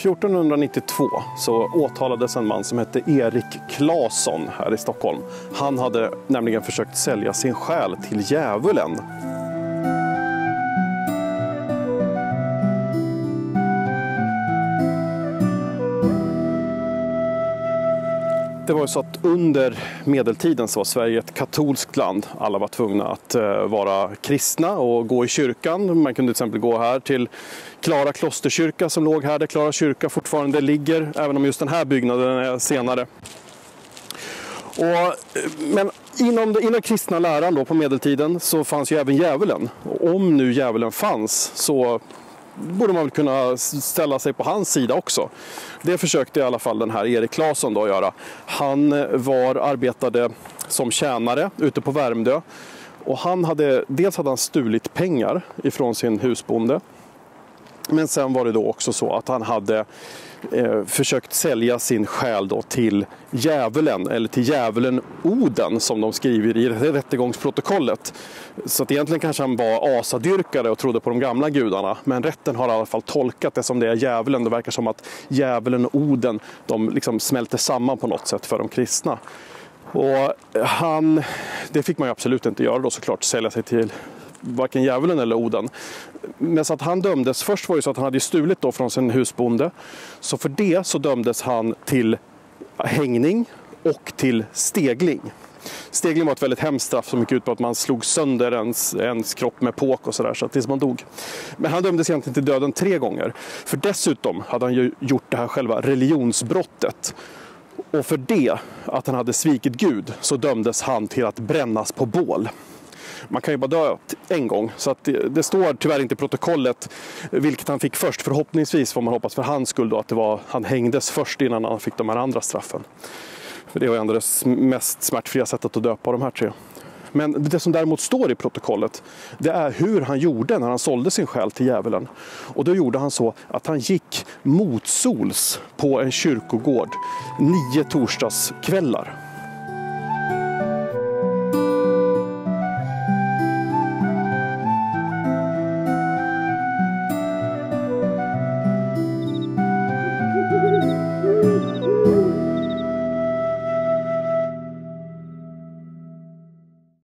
1492 så åtalades en man som hette Erik Claesson här i Stockholm. Han hade nämligen försökt sälja sin själ till djävulen. Det var ju så att under medeltiden så var Sverige ett katolskt land. Alla var tvungna att eh, vara kristna och gå i kyrkan. Man kunde till exempel gå här till Klara klosterkyrka som låg här där Klara kyrka fortfarande ligger, även om just den här byggnaden är senare. Och, eh, men inom, inom kristna läran då på medeltiden så fanns ju även djävulen. Och om nu djävulen fanns så borde man väl kunna ställa sig på hans sida också. Det försökte i alla fall den här Erik Claesson då göra. Han eh, var, arbetade som tjänare ute på Värmdö och han hade, dels hade han stulit pengar ifrån sin husbonde men sen var det då också så att han hade eh, försökt sälja sin själ då till djävulen, eller till djävulen Oden som de skriver i rättegångsprotokollet. Så att egentligen kanske han var asadyrkare och trodde på de gamla gudarna. Men rätten har i alla fall tolkat det som det är djävulen. Det verkar som att djävulen och Oden de liksom smälter samman på något sätt för de kristna. Och han, det fick man ju absolut inte göra då såklart, sälja sig till varken djävulen eller Oden. Men så att han dömdes, först var det så att han hade stulit då från sin husbonde. Så för det så dömdes han till hängning och till stegling. Stegling var ett väldigt hemskt straff som gick ut på att man slog sönder ens, ens kropp med påk och sådär så tills man dog. Men han dömdes egentligen till döden tre gånger. För dessutom hade han ju gjort det här själva religionsbrottet. Och för det, att han hade svikit Gud, så dömdes han till att brännas på bål man kan ju bara dö en gång. Så att det, det, står tyvärr inte i protokollet vilket han fick först. Förhoppningsvis får man hoppas för hans skull då att det var, han hängdes först innan han fick de här andra straffen. För det var ju ändå det mest smärtfria sättet att döpa de här tre. Men det som däremot står i protokollet, det är hur han gjorde när han sålde sin själ till djävulen. Och då gjorde han så att han gick motsols på en kyrkogård nio torsdagskvällar